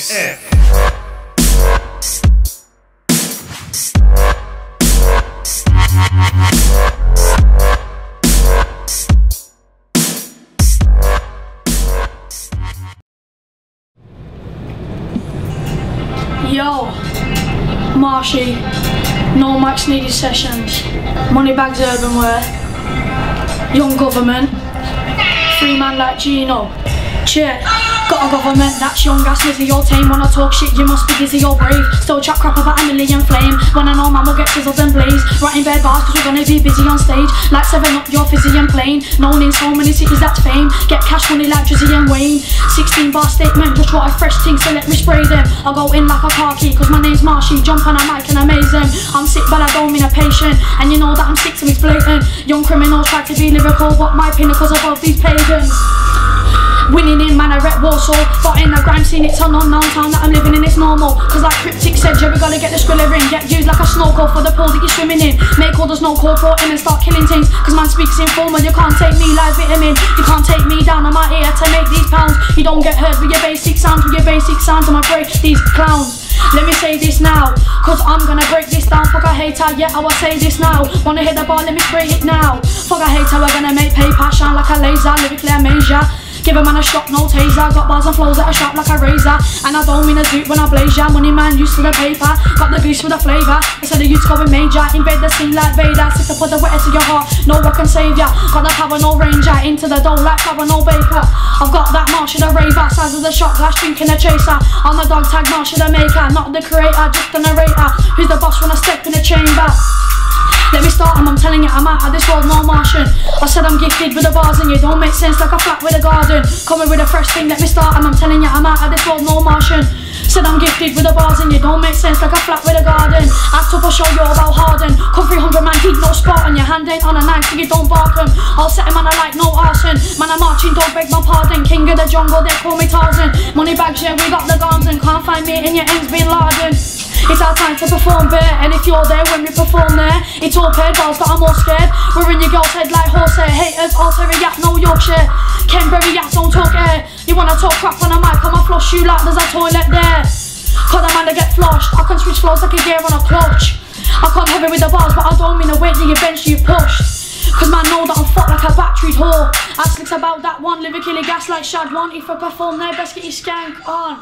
Eh, eh. Yo, Marshy, no Mics Needed sessions, Moneybags urban wear, young government, free man like Gino, cheer. Got a government that's young as Lizzie or tame When I talk shit you must be dizzy or brave. Still chat crap about a million flame When I know man will get sizzled and blaze. Writing bad bars cause we're gonna be busy on stage. Like 7 up you're fizzy and plain. Known in so many cities that's fame. Get cash money like Drizzy and Wayne. 16 bar statement just what a fresh thing so let me spray them. I go in like a car key cause my name's Marshy. Jump on a mic and amaze them I'm sick but I don't mean a patient. And you know that I'm sick to it's blatant. Young criminals try to be lyrical but my pinnacle's above these pagans Winning in man, I rep Walsall. But in the grime scene, it's unknown town that I'm living in, it's normal. Cause like Cryptic said, yeah, we gotta get the skrilla ring. Get used like a snorkel for the pool that you're swimming in. Make all there's no corporate in and start killing things. Cause man speaks informal, you can't take me like vitamin. You can't take me down, I'm out here to make these pounds. You don't get hurt with your basic sounds, with your basic sounds, I'ma break these clowns. Let me say this now, cause I'm gonna break this down. Fuck a hater, yeah, I will say this now. Wanna hit the bar, let me spray it now. Fuck a hater, we're gonna make paper shine like a laser, lyrically amazing. Give a man a shot, no taser. Got bars and flows that are sharp like a razor. And I don't mean a dupe when I blaze ya. Money man used to the paper. Got the goose for the flavour. Instead of youths going major. Invade the scene like Vader. Sick to put the wet to your heart. No one can save ya. Got the power, no ranger. Into the dough like power, no baker. I've got that marsh the raver. Size of the shot glass, drinking a chaser. I'm the dog tag marsh the maker. Not the creator, just the narrator. Who's the boss when I step in the chamber? Let me start, and I'm telling you, I'm out of this world, no Martian. I said I'm gifted with the bars, and you don't make sense like a flat with a garden. Coming with a fresh thing, let me start, and I'm telling you, I'm out of this world, no Martian. Said I'm gifted with the bars and you don't make sense like a flat with a garden. Act up, I'll show you about Harden. Come 300 man, keep no spot on your hand ain't on a knife so you don't bark em. I'll set him on a like no arson. Man, I'm marching, don't beg my pardon. King of the jungle, they call me Tarzan. Money bags, yeah, we got the guns and can't find me in your ends being Laden. It's our time to perform bare And if you're there when we perform there It's all paid whilst I'm all scared. We're in your girl's head like horsehair. Haters, all teriyaki, no Yorkshire. Canberry, yeah, don't talk air. You wanna talk crap on a mic I'ma flush you like there's a toilet there. Cause I'm gonna get flushed. I can switch flows like a gear on a clutch I come heavy with the bars But I don't mean to wait weight you you pushed Cause man know that I'm fucked like a battery whore. I slicks about that one, killing gas like Shad one. If I perform there, best get your skank on